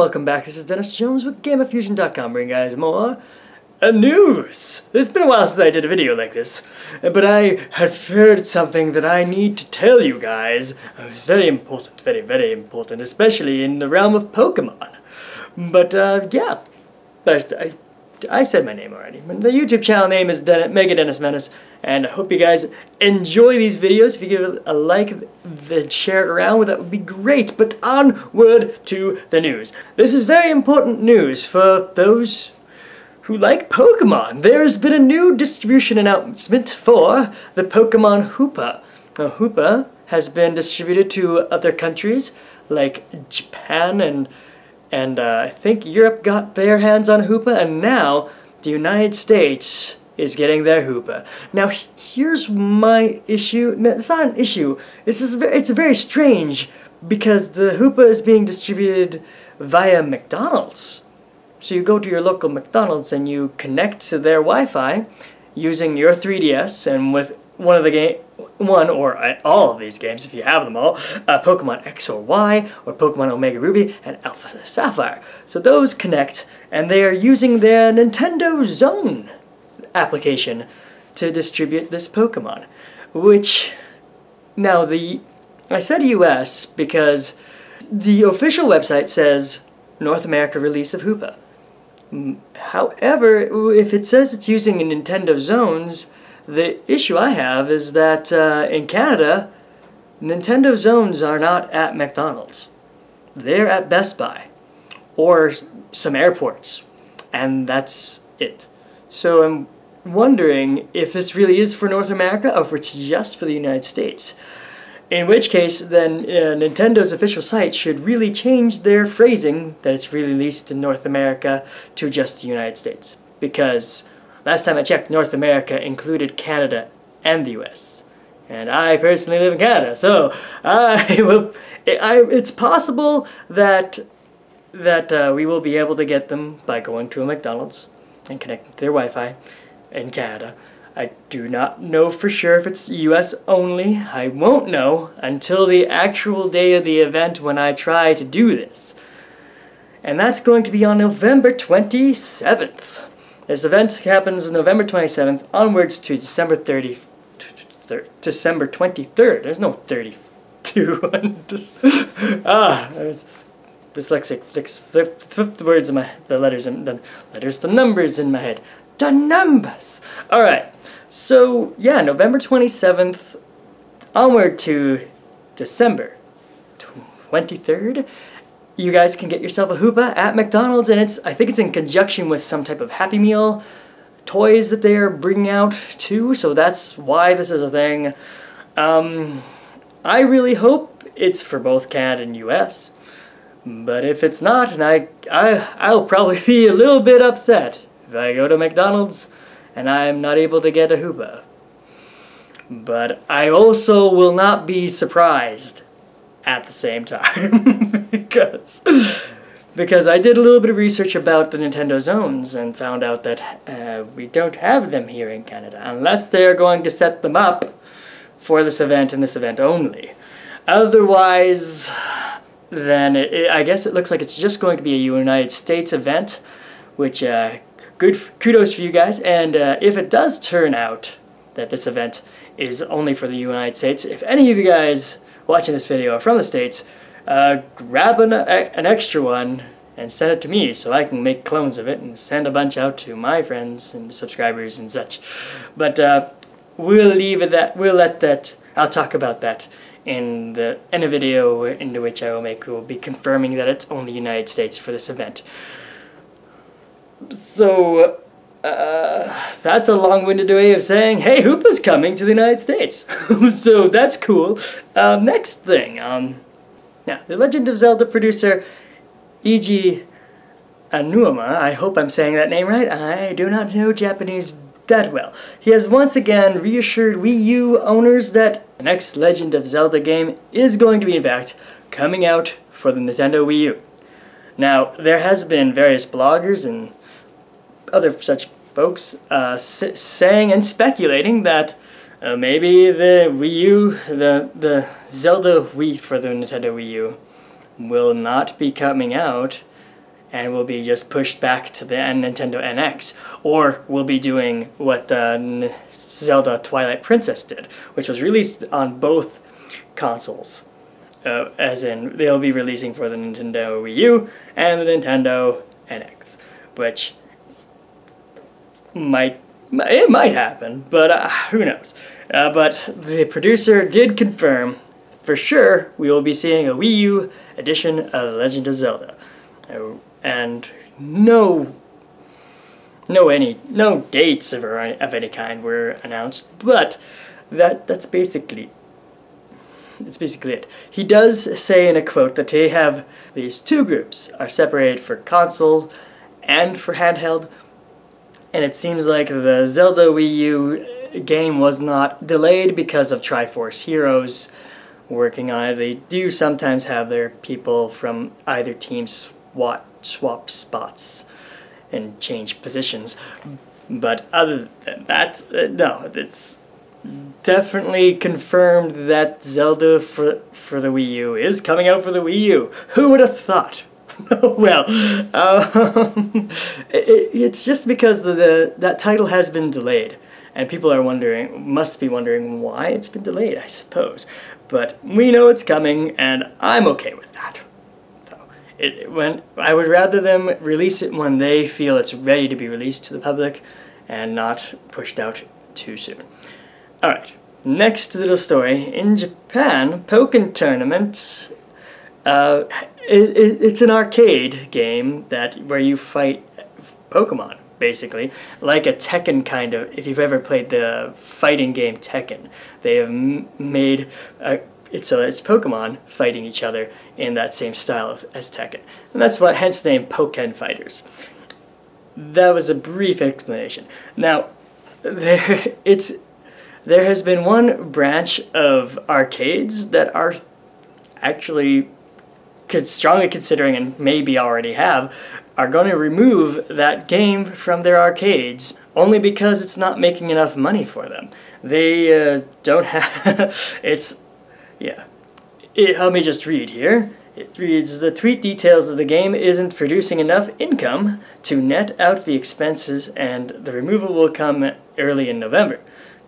welcome back. This is Dennis Jones with GamerFuzion.com bringing you guys more uh, news. It's been a while since I did a video like this, but I have heard something that I need to tell you guys. It's very important, very, very important, especially in the realm of Pokemon. But, uh, yeah, but I I said my name already. The YouTube channel name is Den Mega Dennis Menace, and I hope you guys enjoy these videos. If you give a like and share it around, that would be great. But onward to the news. This is very important news for those who like Pokemon. There's been a new distribution announcement for the Pokemon Hoopa. Now, Hoopa has been distributed to other countries like Japan and and uh, I think Europe got their hands on Hoopa, and now the United States is getting their Hoopa. Now, here's my issue. No, it's not an issue. This is very, it's very strange because the Hoopa is being distributed via McDonald's. So you go to your local McDonald's and you connect to their Wi-Fi using your 3DS and with one of the game one or all of these games if you have them all, uh, Pokemon X or Y, or Pokemon Omega Ruby and Alpha Sapphire. So those connect, and they are using their Nintendo Zone application to distribute this Pokemon. Which, now the, I said US because the official website says North America release of Hoopa. However, if it says it's using a Nintendo Zones, the issue I have is that uh, in Canada, Nintendo Zones are not at McDonald's. They're at Best Buy or some airports, and that's it. So I'm wondering if this really is for North America or if it's just for the United States. In which case, then uh, Nintendo's official site should really change their phrasing that it's really released in North America to just the United States. Because Last time I checked, North America included Canada and the US. And I personally live in Canada, so I will, I, it's possible that that uh, we will be able to get them by going to a McDonald's and connecting to their Wi-Fi in Canada. I do not know for sure if it's US only. I won't know until the actual day of the event when I try to do this. And that's going to be on November 27th. This event happens November 27th onwards to December 30, December 23rd. There's no 32. ah, was dyslexic. Flip, flip the words in my the letters and the letters, the numbers in my head. The numbers. All right. So yeah, November 27th onward to December 23rd you guys can get yourself a Hoopa at McDonald's, and it's I think it's in conjunction with some type of Happy Meal toys that they are bringing out too, so that's why this is a thing. Um, I really hope it's for both Canada and US, but if it's not, and I, I, I'll probably be a little bit upset if I go to McDonald's and I'm not able to get a Hoopa. But I also will not be surprised at the same time because because I did a little bit of research about the Nintendo Zones and found out that uh, we don't have them here in Canada unless they're going to set them up for this event and this event only. Otherwise, then it, it, I guess it looks like it's just going to be a United States event, which uh, good kudos for you guys. And uh, if it does turn out that this event is only for the United States, if any of you guys watching this video are from the States, uh, grab an, an extra one and send it to me so I can make clones of it and send a bunch out to my friends and subscribers and such. But uh, we'll leave it that, we'll let that, I'll talk about that in the in a video into which I will make we will be confirming that it's only United States for this event. So uh, that's a long-winded way of saying, hey, Hoopa's coming to the United States. so that's cool. Uh, next thing, um, now, the Legend of Zelda producer Eiji Aonuma, I hope I'm saying that name right, I do not know Japanese that well. He has once again reassured Wii U owners that the next Legend of Zelda game is going to be, in fact, coming out for the Nintendo Wii U. Now, there has been various bloggers and other such folks uh, saying and speculating that uh, maybe the Wii U, the, the Zelda Wii for the Nintendo Wii U will not be coming out and will be just pushed back to the Nintendo NX, or we'll be doing what Zelda Twilight Princess did, which was released on both consoles. Uh, as in, they'll be releasing for the Nintendo Wii U and the Nintendo NX, which might it might happen, but uh, who knows. Uh, but the producer did confirm for sure we will be seeing a Wii U edition of Legend of Zelda. And no no any no dates of, of any kind were announced, but that that's basically that's basically it. He does say in a quote that they have these two groups are separated for consoles and for handheld, and it seems like the Zelda Wii U game was not delayed because of Triforce Heroes working on it. They do sometimes have their people from either team swap, swap spots and change positions, but other than that, uh, no, it's definitely confirmed that Zelda for for the Wii U is coming out for the Wii U. Who would have thought? well, um, it, it's just because the, the that title has been delayed, and people are wondering, must be wondering why it's been delayed, I suppose. But we know it's coming, and I'm okay with that. So, it when I would rather them release it when they feel it's ready to be released to the public, and not pushed out too soon. All right. Next little story. In Japan, Pokken tournaments uh, it, it, it's an arcade game that where you fight Pokemon, basically, like a Tekken kind of. If you've ever played the fighting game Tekken, they have made a, it's a, it's Pokemon fighting each other in that same style of, as Tekken, and that's what hence the name Pokken Fighters. That was a brief explanation. Now, there it's there has been one branch of arcades that are actually could strongly considering and maybe already have are going to remove that game from their arcades only because it's not making enough money for them. They uh, don't have it's yeah. It, let me just read here. It reads the tweet details of the game isn't producing enough income to net out the expenses and the removal will come early in November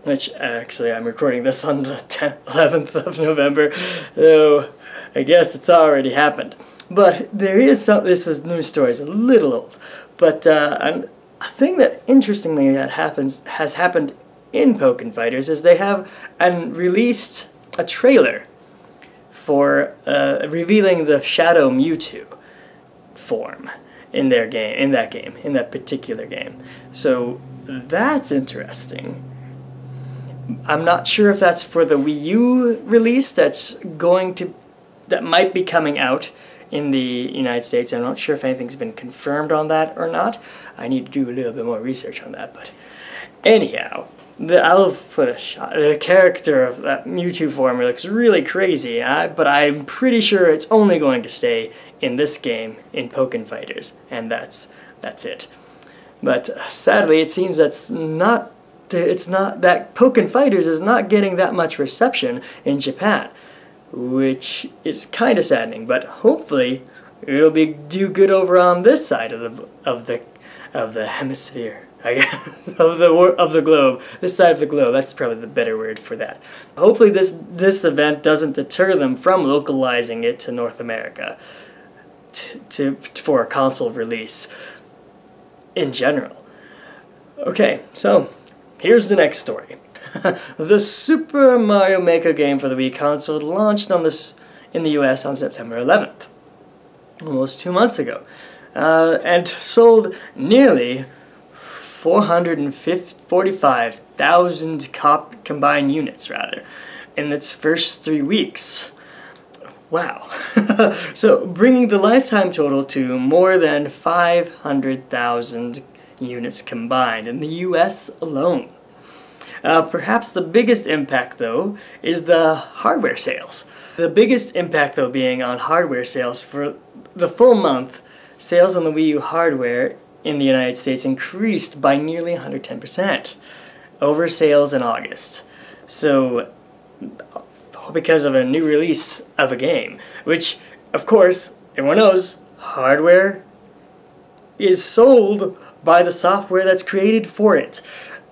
which actually I'm recording this on the 10th, 11th of November, so I guess it's already happened. But there is some, this is news story, it's a little old, but uh, a thing that interestingly that happens has happened in Pokken Fighters is they have and released a trailer for uh, revealing the Shadow Mewtwo form in their game, in that game, in that particular game. So that's interesting. I'm not sure if that's for the Wii U release that's going to that might be coming out in the United States. I'm not sure if anything's been confirmed on that or not. I need to do a little bit more research on that, but anyhow, the I'll put a shot. The character of that Mewtwo form looks really crazy, I, but I'm pretty sure it's only going to stay in this game in Pokken Fighters, and that's that's it. But uh, sadly, it seems that's not it's not that Pokken Fighters is not getting that much reception in Japan, which is kind of saddening. But hopefully, it'll be do good over on this side of the of the of the hemisphere. I guess of the of the globe, this side of the globe. That's probably the better word for that. Hopefully, this this event doesn't deter them from localizing it to North America, to, to for a console release. In general. Okay, so Here's the next story. the Super Mario Maker game for the Wii console launched on this in the US on September 11th, almost two months ago, uh, and sold nearly 445,000 cop combined units, rather, in its first three weeks. Wow. so bringing the lifetime total to more than 500,000 units combined in the US alone. Uh, perhaps the biggest impact, though, is the hardware sales. The biggest impact, though, being on hardware sales for the full month, sales on the Wii U hardware in the United States increased by nearly 110% over sales in August. So, because of a new release of a game, which, of course, everyone knows, hardware is sold by the software that's created for it.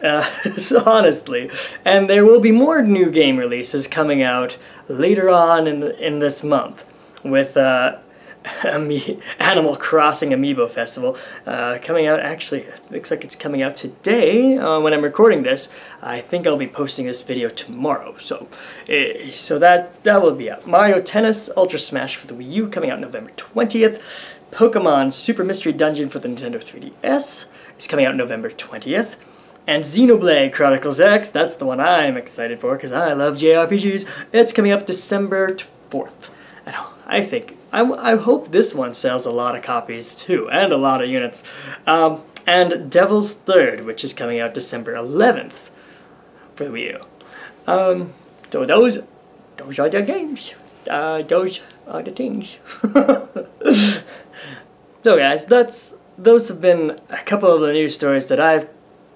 Uh, honestly. And there will be more new game releases coming out later on in, in this month with uh, Animal Crossing Amiibo Festival uh, coming out. Actually, looks like it's coming out today uh, when I'm recording this. I think I'll be posting this video tomorrow. So, uh, so that that will be out. Mario Tennis Ultra Smash for the Wii U coming out November 20th. Pokemon Super Mystery Dungeon for the Nintendo 3DS is coming out November 20th. And Xenoblade Chronicles X, that's the one I'm excited for because I love JRPGs. It's coming up December 4th. I think, I, I hope this one sells a lot of copies too, and a lot of units. Um, and Devil's Third, which is coming out December 11th for the Wii U. Um, so those, those are the games. Uh, those are the things. so guys, that's those have been a couple of the news stories that I've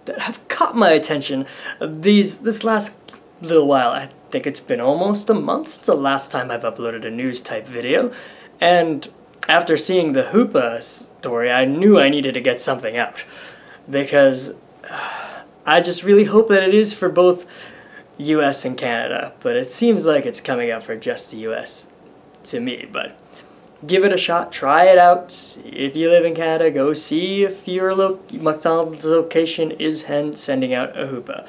that have caught my attention these this last little while. I think it's been almost a month since the last time I've uploaded a news type video. And after seeing the Hoopa story, I knew I needed to get something out. Because uh, I just really hope that it is for both US and Canada. But it seems like it's coming out for just the US to me. But give it a shot, try it out. If you live in Canada, go see if your lo McDonald's location is sending out a Hoopa.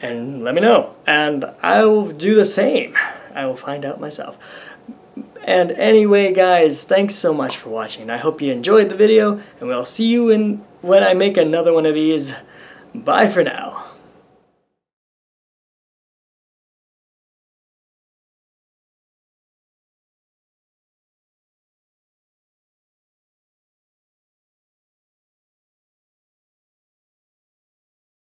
And let me know. And I will do the same. I will find out myself. And anyway, guys, thanks so much for watching. I hope you enjoyed the video, and we'll see you in when I make another one of these. Bye for now.